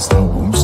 estávamos